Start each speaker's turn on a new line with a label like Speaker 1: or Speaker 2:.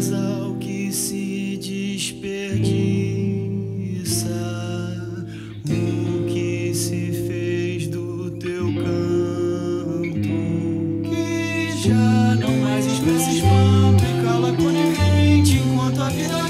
Speaker 1: pesa que se desperdiça, o que se fez do teu canto, que já não mais expressa espanto e cala conivente enquanto a vida